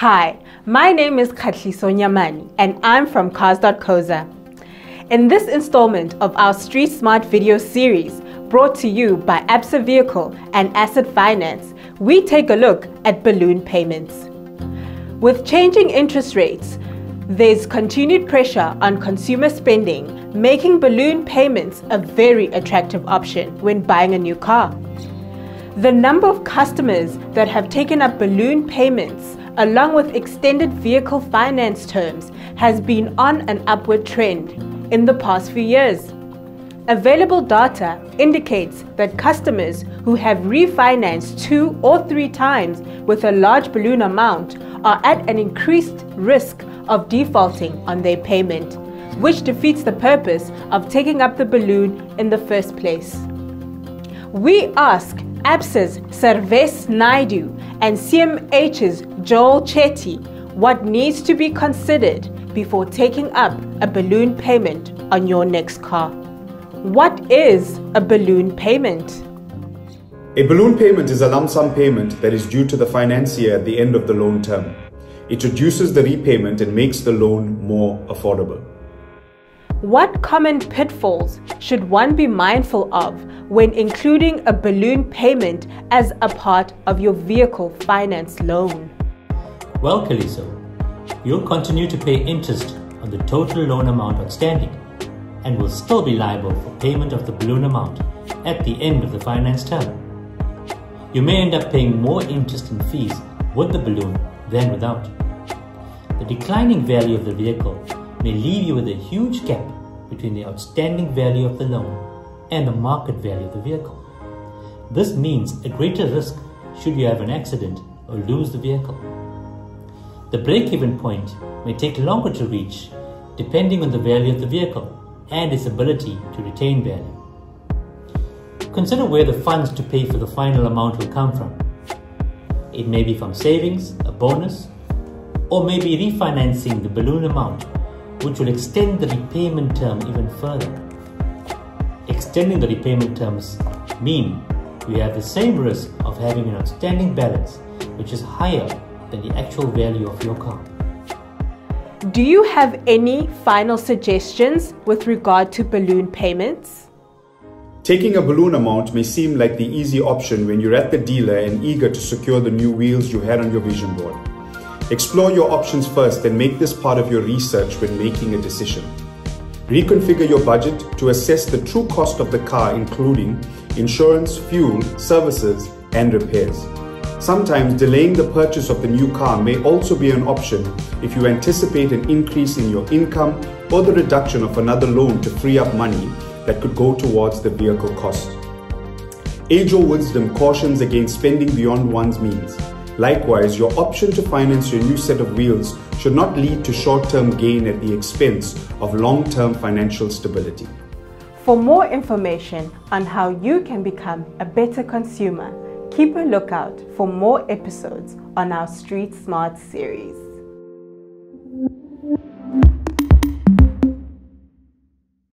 Hi, my name is Khatliso Nyamani and I'm from Cars.co.za. In this installment of our Street Smart video series, brought to you by Absa Vehicle and Asset Finance, we take a look at balloon payments. With changing interest rates, there's continued pressure on consumer spending, making balloon payments a very attractive option when buying a new car. The number of customers that have taken up balloon payments along with extended vehicle finance terms has been on an upward trend in the past few years. Available data indicates that customers who have refinanced two or three times with a large balloon amount are at an increased risk of defaulting on their payment, which defeats the purpose of taking up the balloon in the first place. We ask ABSA's Sarvas Naidoo and CMH's Joel Chetty what needs to be considered before taking up a balloon payment on your next car. What is a balloon payment? A balloon payment is a lump sum payment that is due to the financier at the end of the loan term. It reduces the repayment and makes the loan more affordable. What common pitfalls should one be mindful of when including a balloon payment as a part of your vehicle finance loan? Well, Kaliso, you'll continue to pay interest on the total loan amount outstanding and will still be liable for payment of the balloon amount at the end of the finance term. You may end up paying more interest and fees with the balloon than without. The declining value of the vehicle may leave you with a huge gap between the outstanding value of the loan and the market value of the vehicle. This means a greater risk should you have an accident or lose the vehicle. The break-even point may take longer to reach depending on the value of the vehicle and its ability to retain value. Consider where the funds to pay for the final amount will come from. It may be from savings, a bonus, or maybe refinancing the balloon amount which will extend the repayment term even further. Extending the repayment terms mean we have the same risk of having an outstanding balance which is higher than the actual value of your car. Do you have any final suggestions with regard to balloon payments? Taking a balloon amount may seem like the easy option when you're at the dealer and eager to secure the new wheels you had on your vision board. Explore your options first and make this part of your research when making a decision. Reconfigure your budget to assess the true cost of the car including insurance, fuel, services and repairs. Sometimes delaying the purchase of the new car may also be an option if you anticipate an increase in your income or the reduction of another loan to free up money that could go towards the vehicle cost. Age wisdom cautions against spending beyond one's means. Likewise, your option to finance your new set of wheels should not lead to short-term gain at the expense of long-term financial stability. For more information on how you can become a better consumer, keep a lookout for more episodes on our Street Smart series.